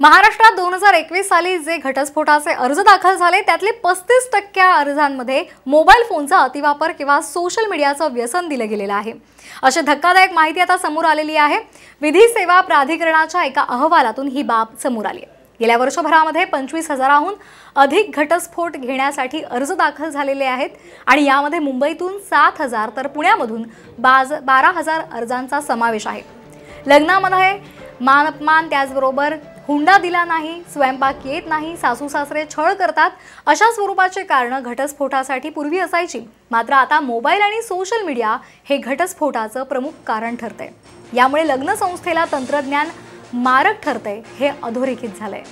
महाराष्ट्रात दोन हजार एकवीस साली जे घटस्फोटाचे अर्ज दाखल झाले त्यातले पस्तीस टक्क्या अर्जांमध्ये मोबाईल फोनचा अतिवापर किंवा सोशल मीडियाचं व्यसन दिलं गेलेलं आहे. अशी धक्कादायक माहिती आता समोर आलेली आहे. विधी सेवा प्राधिकरणाच्या एका अहवालातून ही बाब समोर आली आहे. गेल्या वर्षभरामध्ये पंचवीस हजाराहून अधिक घटस्फोट घेण्यासाठी अर्ज दाखल झालेले आहेत आणि यामध्ये मुंबईतून सात हजार तर पुण्यामधून बाज बारा हजार अर्जांचा समावेश आहे. लग्नामध्ये मान अपमान त्याचबरोबर हुंडा दिला नाही स्वयंपाक येत नाही सासू सासरे छळ करतात अशा स्वरूपाचे कारणं घटस्फोटासाठी पूर्वी असायची. मात्र आता मोबाईल आणि सोशल मीडिया हे घटस्फोटाचं प्रमुख कारण ठरतंय. यामुळे लग्न संस्थेला तंत्रज्ञान मारक ठरतंय हे अधोरेखित झालंय.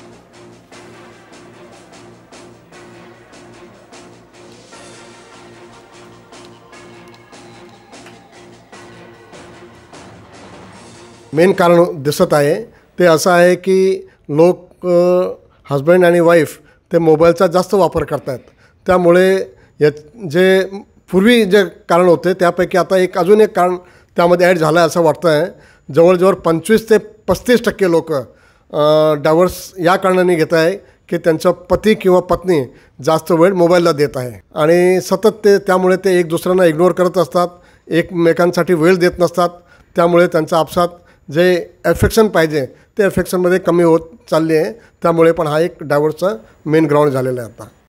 मेन कारण दिसत आहे. ते असं आहे की लोक हजबंड आणि वाईफ ते मोबाईलचा जास्त वापर करतात त्यामुळे या जे पूर्वी जे कारण होते त्यापैकी आता एक अजून एक कारण त्यामध्ये ॲड झालं आहे असं वाटतं आहे जवळजवळ पंचवीस ते पस्तीस टक्के लोक डायव्हर्स या कारणाने घेत आहे की त्यांचा पती किंवा पत्नी जास्त वेळ मोबाईलला देत आहे. आणि सतत ते त्यामुळे ते एक दुसऱ्यांना इग्नोर करत असतात एकमेकांसाठी वेळ देत नसतात. त्यामुळे त्यांचा आपसात जे ॲफेक्शन पाहिजे ते ॲफेक्शनमध्ये कमी होत चालली आहे. त्यामुळे पण हा एक डायव्हर्सचा मेन ग्राउंड झालेला आहे आता.